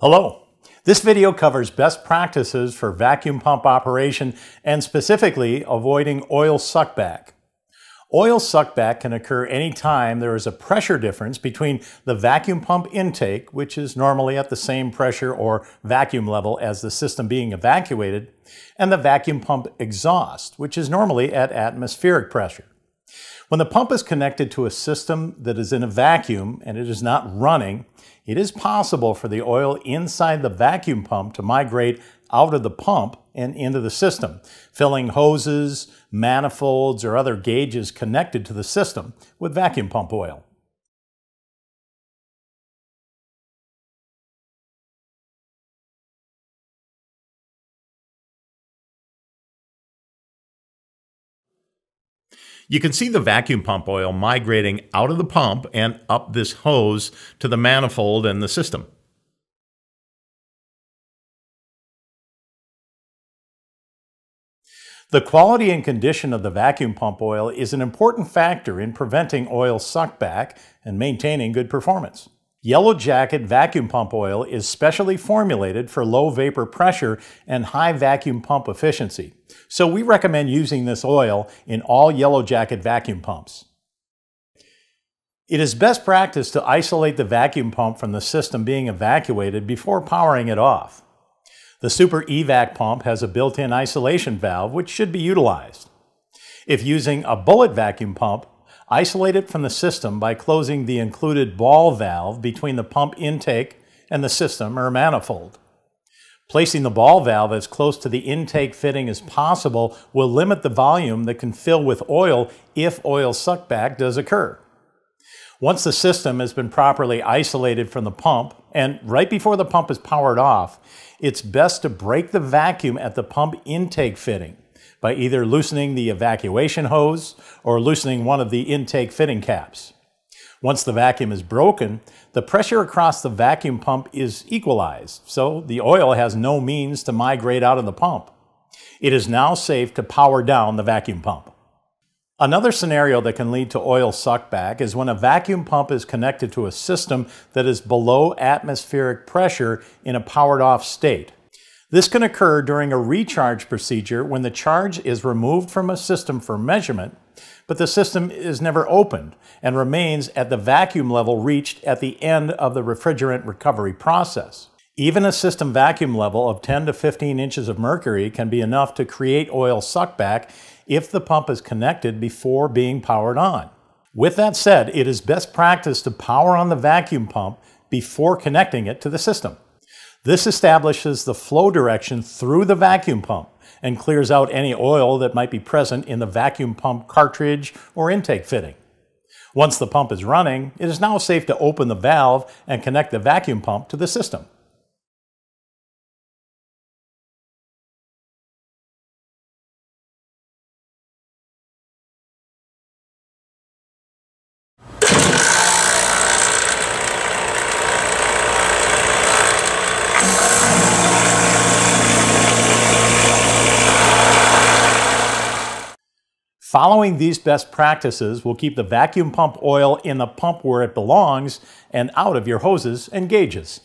Hello. This video covers best practices for vacuum pump operation and specifically avoiding oil suckback. Oil suckback can occur anytime there is a pressure difference between the vacuum pump intake, which is normally at the same pressure or vacuum level as the system being evacuated, and the vacuum pump exhaust, which is normally at atmospheric pressure. When the pump is connected to a system that is in a vacuum and it is not running, it is possible for the oil inside the vacuum pump to migrate out of the pump and into the system, filling hoses, manifolds, or other gauges connected to the system with vacuum pump oil. You can see the vacuum pump oil migrating out of the pump and up this hose to the manifold and the system. The quality and condition of the vacuum pump oil is an important factor in preventing oil suckback and maintaining good performance. Yellow Jacket vacuum pump oil is specially formulated for low vapor pressure and high vacuum pump efficiency. So we recommend using this oil in all Yellow Jacket vacuum pumps. It is best practice to isolate the vacuum pump from the system being evacuated before powering it off. The Super Evac pump has a built-in isolation valve which should be utilized. If using a bullet vacuum pump, Isolate it from the system by closing the included ball valve between the pump intake and the system or manifold. Placing the ball valve as close to the intake fitting as possible will limit the volume that can fill with oil if oil suckback does occur. Once the system has been properly isolated from the pump, and right before the pump is powered off, it's best to break the vacuum at the pump intake fitting by either loosening the evacuation hose or loosening one of the intake fitting caps. Once the vacuum is broken, the pressure across the vacuum pump is equalized, so the oil has no means to migrate out of the pump. It is now safe to power down the vacuum pump. Another scenario that can lead to oil suckback is when a vacuum pump is connected to a system that is below atmospheric pressure in a powered off state. This can occur during a recharge procedure when the charge is removed from a system for measurement, but the system is never opened and remains at the vacuum level reached at the end of the refrigerant recovery process. Even a system vacuum level of 10 to 15 inches of mercury can be enough to create oil suckback if the pump is connected before being powered on. With that said, it is best practice to power on the vacuum pump before connecting it to the system. This establishes the flow direction through the vacuum pump and clears out any oil that might be present in the vacuum pump cartridge or intake fitting. Once the pump is running, it is now safe to open the valve and connect the vacuum pump to the system. Following these best practices will keep the vacuum pump oil in the pump where it belongs and out of your hoses and gauges.